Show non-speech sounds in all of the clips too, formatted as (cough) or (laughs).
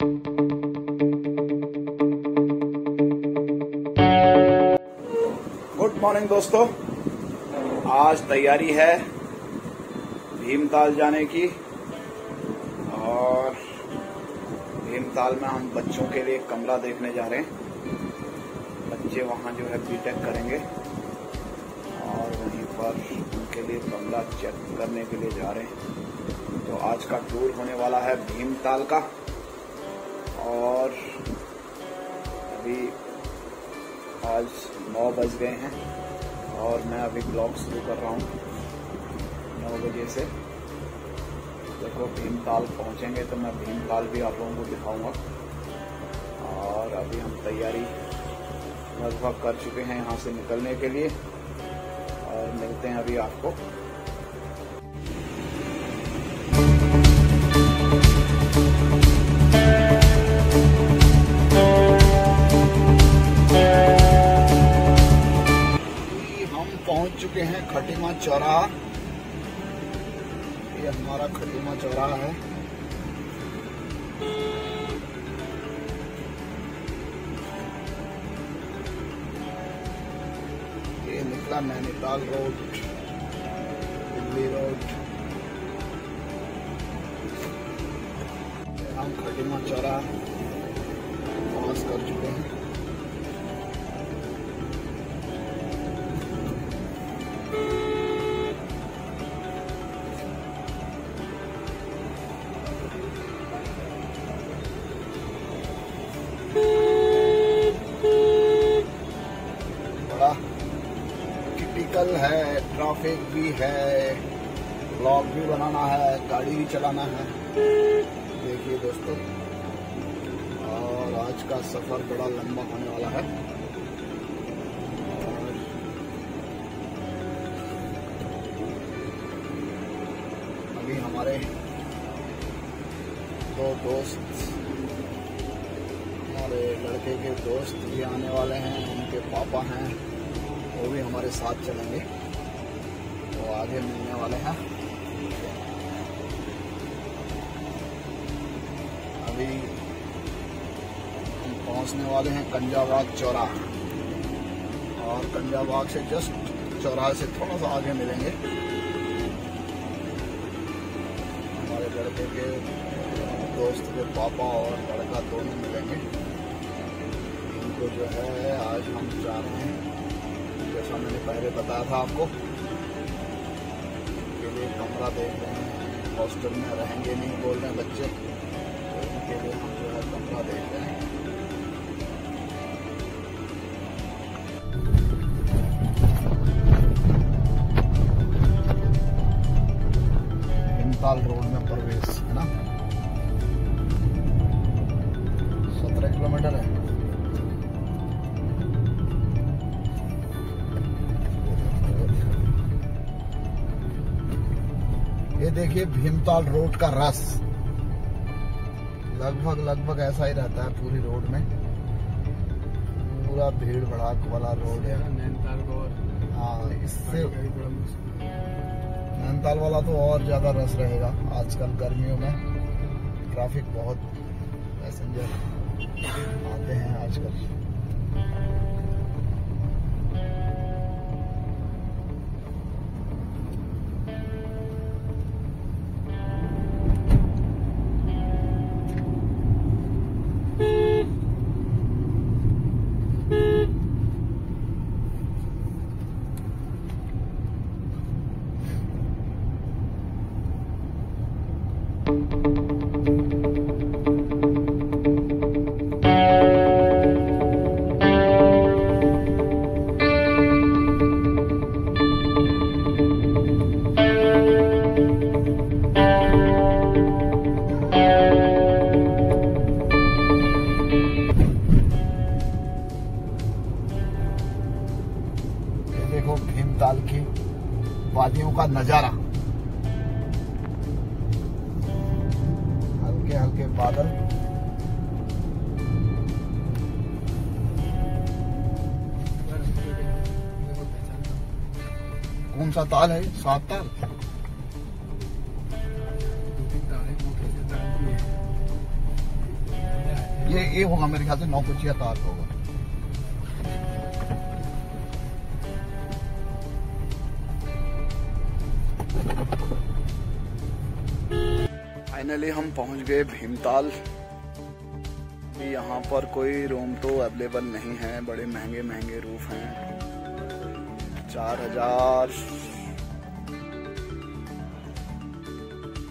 Good morning दोस्तों। आज तैयारी है भीमताल जाने की और भीमताल में हम बच्चों के लिए कमरा देखने जा रहे हैं। बच्चे वहाँ जो है बीटेक करेंगे और वहीं पर उनके लिए कमरा चेक करने के लिए जा रहे हैं। तो आज का टूर होने वाला है भीमताल का। और अभी आज नौ बज गए हैं और मैं अभी ब्लॉग शुरू कर रहा हूँ नौ बजे से। देखो, भीमताल पहुँचेंगे तो मैं भीमताल भी आप लोगों को दिखाऊँगा। और अभी हम तैयारी लगभग कर चुके हैं यहाँ से निकलने के लिए। और मिलते हैं अभी आपको। चौराहा। ये हमारा खटीमा चौराहा है। ये निकला नैनीताल रोड, दिल्ली रोड। हम खटीमा चौराहा पास कर चुके हैं। भी है। ब्लॉग भी बनाना है, गाड़ी भी चलाना है। देखिए दोस्तों, और आज का सफ़र बड़ा लंबा होने वाला है। अभी हमारे दो दोस्त, हमारे लड़के के दोस्त भी आने वाले हैं, उनके पापा हैं, वो भी हमारे साथ चलेंगे। वो आगे मिलने वाले हैं। अभी हम पहुँचने वाले हैं कंजाबाग चौराहा और कंजाबाग से जस्ट चौराहे से थोड़ा सा आगे मिलेंगे। हमारे लड़के के दोस्त के पापा और लड़का दोनों मिलेंगे। इनको जो है आज हम जा रहे हैं। जैसा मैंने पहले बताया था आपको कमरा देख हॉस्टल में रहेंगे नहीं, बोल रहे बच्चे तो उनके लिए हम जो है कमरा देख रहे हैं। ये देखिए भीमताल रोड का रस। लगभग लगभग ऐसा ही रहता है पूरी रोड में। पूरा भीड़ भड़ाक वाला रोड है। हाँ इससे नैनीताल वाला तो और ज़्यादा रस रहेगा आजकल गर्मियों में। ट्रैफ़िक बहुत पैसेंजर आते हैं आजकल। कौन सा ताल है, सात ताल। ये ये होगा मेरे ख्याल से नौ फुट या तार होगा। फाइनली हम पहुँच गए भीमताल। यहाँ पर कोई रूम तो अवेलेबल नहीं है, बड़े महँगे महँगे रूफ हैं। चार हज़ार।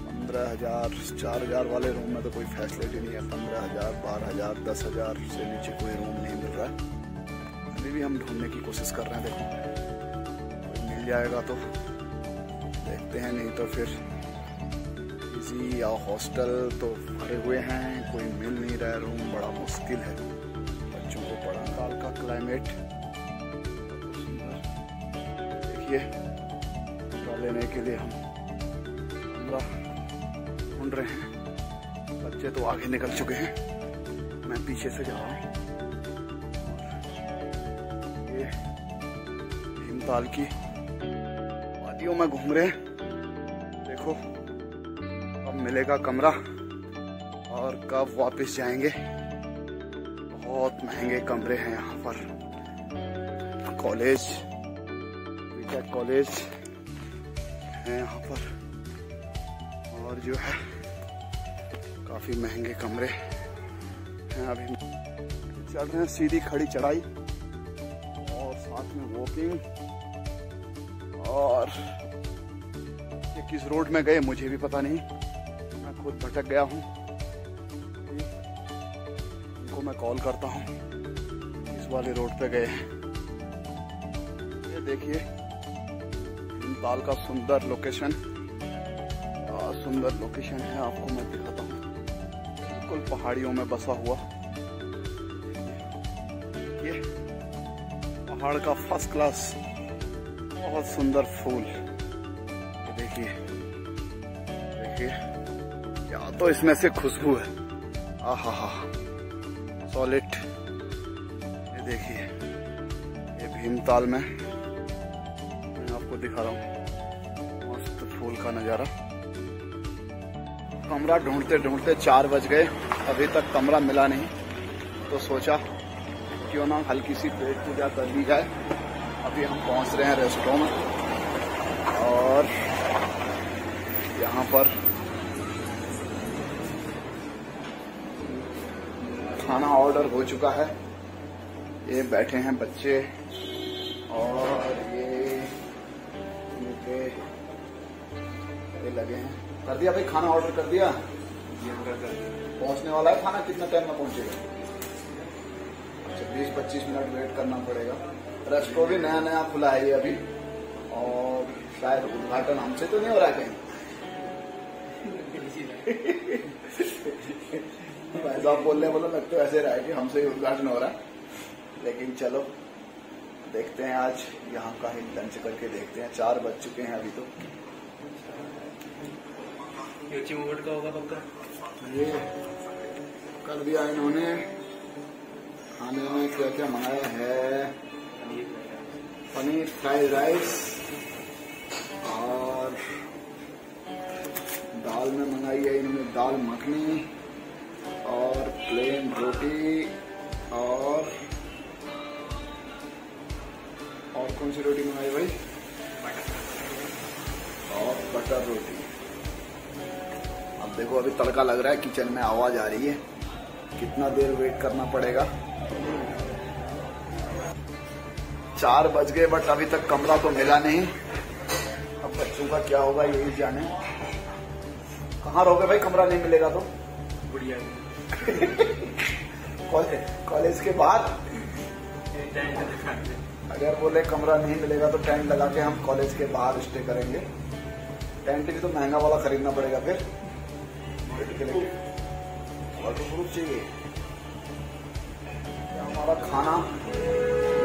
पंद्रह हज़ार। चार हज़ार वाले रूम में तो कोई फैसिलिटी नहीं है। पंद्रह हज़ार, बारह हज़ार, दस हज़ार से नीचे कोई रूम नहीं मिल रहा है। अभी भी हम ढूँढने की कोशिश कर रहे हैं, देखो। कोई मिल जाएगा तो देखते हैं, नहीं तो फिर किसी या हॉस्टल तो भरे हुए हैं, कोई मिल नहीं रहा है रूम बड़ा मुश्किल है। बच्चों को पढ़ा साल का क्लाइमेट देखिए। लेने के लिए हम कमरा ढूंढ रहे हैं। बच्चे तो आगे निकल चुके हैं। मैं पीछे से जा रहा हूँ। ये भीमताल की वादियों में घूम रहे हैं। देखो, कब मिलेगा कमरा और कब वापस जाएँगे। बहुत महँगे कमरे हैं यहाँ पर। कॉलेज बीटेक कॉलेज है यहाँ पर। और जो है, काफ़ी महँगे कमरे हैं अभी। चल रहे हैं, सीधी खड़ी चढ़ाई और साथ में वॉकिंग और ये किस रोड में गए मुझे भी पता नहीं। मैं खुद भटक गया हूँ। उनको मैं कॉल करता हूँ। इस वाले रोड पे गए हैं। ये देखिए भीमताल का सुंदर लोकेशन सुंदर लोकेशन है, आपको मैं दिखाता हूँ। बिल्कुल पहाड़ियों में बसा हुआ। ये पहाड़ का फ़र्स्ट क्लास बहुत सुंदर फूल। देखिए देखिए, क्या तो इसमें से खुशबू है। आहा हा सॉलिड ये देखिए, ये भीमताल मैं। आपको दिखा रहा हूँ। मस्त फूल का नज़ारा। कमरा ढूंढते ढूंढते चार बज गए। अभी तक कमरा मिला नहीं। तो सोचा, क्यों ना हल्की सी पेट पूजा कर ली जाए। अभी हम पहुँच रहे हैं रेस्टोरेंट में। और यहाँ पर खाना ऑर्डर हो चुका है। ये बैठे हैं बच्चे और ये लगे हैं। कर दिया भाई खाना ऑर्डर कर दिया। पहुँचने वाला है खाना कितना टाइम में पहुंचेगा? अच्छा बीस पच्चीस मिनट वेट करना पड़ेगा। रेस्टोरेंट भी नया नया खुला है ये अभी। और शायद उद्घाटन हमसे तो नहीं हो रहा कहीं। (laughs) भाई साहब बोलने बोलो लगता तो ऐसे रहा है कि हमसे ही उद्घाटन हो रहा है। लेकिन चलो। देखते हैं आज यहाँ का ही लंच करके देखते हैं। चार बज चुके हैं अभी तो। मोमेंट का होगा पक्का? ये कर दिया इन्होंने। खाने में क्या क्या मंगाया है? पनीर फ्राइड राइस और दाल में मंगाई है इन्होंने दाल मखनी और प्लेन रोटी और कौन सी रोटी मंगाई भाई? और बटर रोटी। अब देखो अभी तड़का लग रहा है किचन में आवाज़ आ रही है। कितना देर वेट करना पड़ेगा? चार बज गए बट अभी तक कमरा तो मिला नहीं। अब बच्चों का क्या होगा यही जाने। कहाँ रहोगे भाई कमरा नहीं मिलेगा तो? बढ़िया (laughs) कॉलेज कॉलेज के बाद अगर बोले कमरा नहीं मिलेगा तो टेंट लगा के हम कॉलेज के बाहर स्टे करेंगे। टेंट भी तो महँगा वाला खरीदना पड़ेगा फिर। वाटर प्रूफ चाहिए। तो हमारा खाना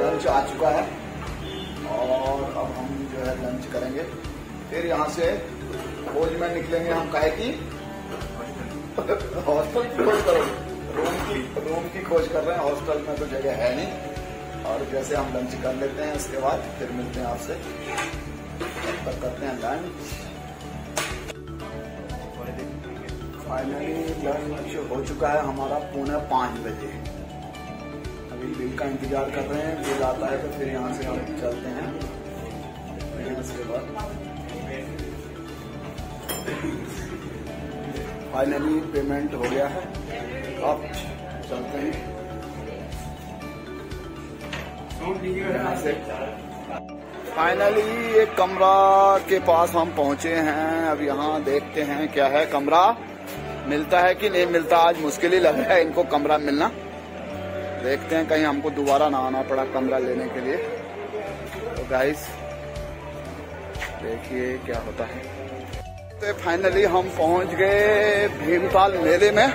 लंच आ चुका है। और अब हम जो है लंच करेंगे। फिर यहाँ से खोज में निकलेंगे हम काहे की? (laughs) हॉस्टल की खोज करेंगे रूम की रूम की खोज कर रहे हैं। हॉस्टल में तो जगह है नहीं। और जैसे हम लंच कर लेते हैं, उसके बाद फिर मिलते हैं आपसे। तब करते हैं लंच फाइनली लंच हो चुका है हमारा पौने पाँच बजे। अभी बिल का इंतज़ार कर रहे हैं, बिल आता है तो फिर यहाँ से हम चलते हैं। उसके बाद। फाइनली पेमेंट हो गया है। अब चलते हैं। फाइनली एक कमरा के पास हम पहुँचे हैं। अब यहाँ देखते हैं क्या है कमरा। मिलता है कि नहीं मिलता? आज मुश्किल ही लग रहा है इनको कमरा मिलना। देखते हैं कहीं हमको दोबारा ना आना पड़ा कमरा लेने के लिए। तो गाइस देखिए क्या होता है। तो फाइनली हम पहुँच गए भीमताल मेले में।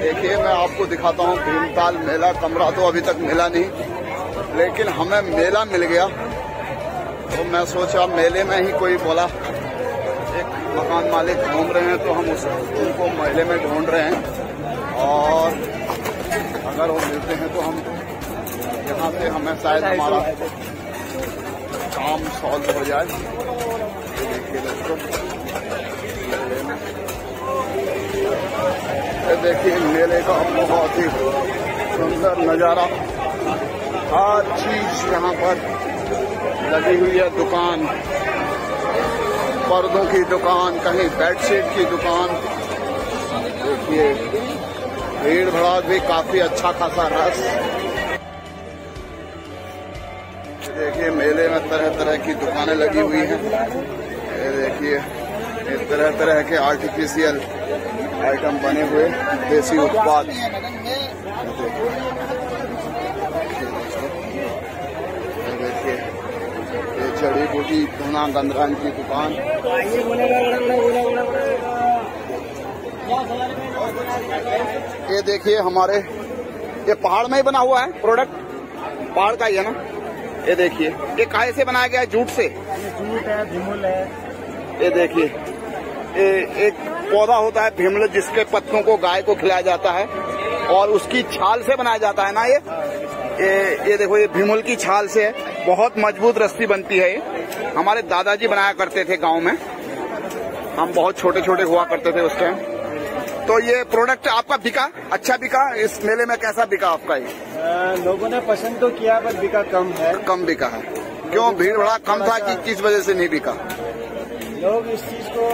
देखिए, मैं आपको दिखाता हूँ, भीमताल मेला, कमरा तो अभी तक मिला नहीं, लेकिन हमें मेला मिल गया। तो मैं सोचा मेले में ही कोई बोला, एक मकान मालिक घूम रहे हैं तो हम उस उनको मेले में ढूंढ रहे हैं। और अगर वो मिलते हैं तो हम यहाँ से हमें शायद हमारा काम सॉल्व हो जाए। देखिए दोस्तों देखिए मेले का बहुत ही सुंदर नज़ारा। हर चीज़ यहाँ पर लगी हुई है, दुकान। पर्दों की दुकान, कहीं बेडशीट की दुकान। देखिए, भीड़ भड़ाक भी काफ़ी अच्छा खासा रस। देखिए, मेले में तरह तरह की दुकानें लगी हुई हैं। ये देखिए तरह तरह के आर्टिफिशियल आइटम बने हुए देसी उत्पाद। देखिए ये जड़ी बूटी धुना गंदरान की दुकान। ये देखिए हमारे ये पहाड़ में ही बना हुआ है प्रोडक्ट पहाड़ का ही है ना? ये देखिए ये काहे से बनाया गया है? जूट से। जूट है है। ये देखिए ये एक पौधा होता है भीमल जिसके पत्तों को गाय को खिलाया जाता है और उसकी छाल से बनाया जाता है ना ये? ये ये देखो ये भीमल की छाल से है। बहुत मज़बूत रस्सी बनती है ये। हमारे दादाजी बनाया करते थे गाँव में। हम बहुत छोटे छोटे हुआ करते थे उस टाइम तो ये प्रोडक्ट आपका बिका? अच्छा बिका? इस मेले में कैसा बिका आपका ये? लोगों ने पसंद तो किया पर बिका कम है। कम बिका है। क्यों? भीड़ भड़ा कम था कि किस वजह से नहीं बिका? लोग इस चीज़ को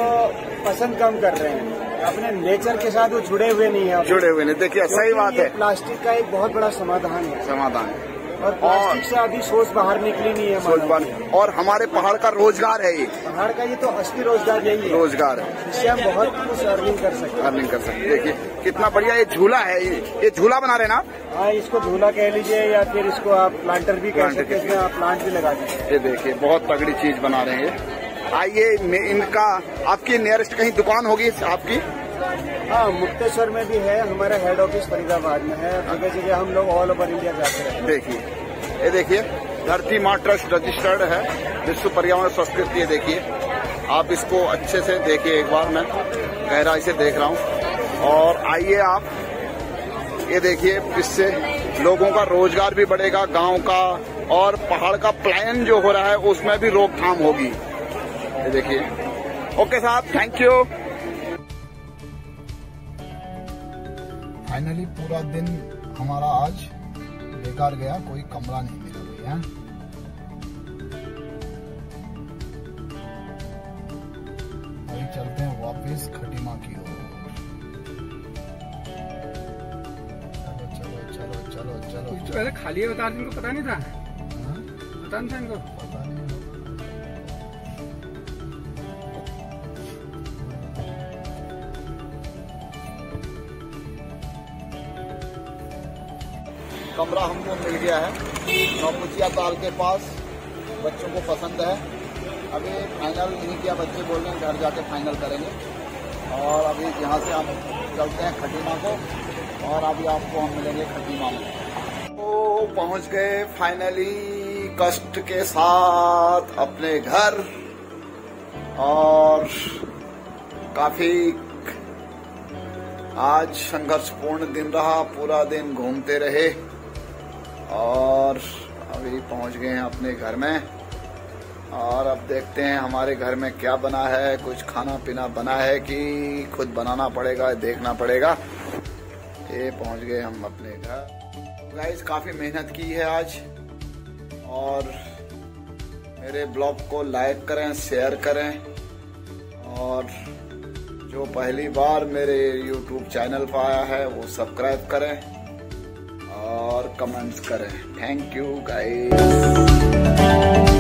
पसंद कम कर रहे हैं। अपने नेचर के साथ वो जुड़े हुए नहीं है जुड़े हुए नहीं। देखिए सही बात है। प्लास्टिक का एक बहुत बड़ा समाधान है। समाधान। और प्लास्टिक से अभी सोच बाहर निकली नहीं है सोच की। और हमारे पहाड़ का रोज़गार है ये। पहाड़ का ये तो असली रोज़गार यही है। रोज़गार है। इससे हम बहुत कुछ अर्निंग कर सकते हैं। अर्निंग कर सकते देखिए कितना बढ़िया ये झूला है ये। ये झूला बना रहे ना हाँ इसको झूला कह लीजिए या फिर इसको आप प्लांटर भी कह सकते हैं। इसमें आप प्लांट भी लगा दीजिए ये देखिए बहुत तगड़ी चीज़ बना रहे हैं आइए इनका आपकी नियरेस्ट कहीं दुकान होगी आपकी? हाँ मुक्तेश्वर में भी है हमारा हेड ऑफ़िस फरीदाबाद में है। जगह जगह हम लोग ऑल ओवर इंडिया जाते हैं। देखिए ये देखिए धरती माँ ट्रस्ट रजिस्टर्ड है विश्व पर्यावरण संस्कृति ये देखिए। आप इसको अच्छे से देखिए एक बार मैं गहराई से देख रहा हूँ। और आइए आप ये देखिए इससे लोगों का रोज़गार भी बढ़ेगा गाँव का और पहाड़ का प्लान जो हो रहा है उसमें भी रोकथाम होगी। ये देखिए। ओके साहब थैंक यू फाइनली पूरा दिन हमारा आज बेकार गया कोई कमरा नहीं मिला भैया अभी चलते हैं वापस खटीमा की ओर। चलो चलो चलो चलो चलो। कुछ चलो पहले खाली है बता इनको पता नहीं था। हाँ? पता नहीं था इनको। कमरा हमको मिल गया है। नौकुचिया ताल के पास बच्चों को पसंद है। अभी फाइनल नहीं किया, बच्चे बोल रहे हैं घर जाके फाइनल करेंगे। और अभी यहाँ से हम चलते हैं खटीमा को और अभी आपको हम मिलेंगे खटीमा में। तो पहुँच गए फाइनली कष्ट के साथ अपने घर। और काफ़ी आज संघर्षपूर्ण दिन रहा, पूरा दिन घूमते रहे। और अभी पहुँच गए हैं अपने घर में। और अब देखते हैं हमारे घर में क्या बना है, कुछ खाना पीना बना है कि खुद बनाना पड़ेगा, देखना पड़ेगा। ये पहुँच गए हम अपने घर। गाइस काफ़ी मेहनत की है आज। और मेरे ब्लॉग को लाइक करें शेयर करें। और जो पहली बार मेरे YouTube चैनल पर आया है, वो सब्सक्राइब करें। और कमेंट्स करें. Thank you guys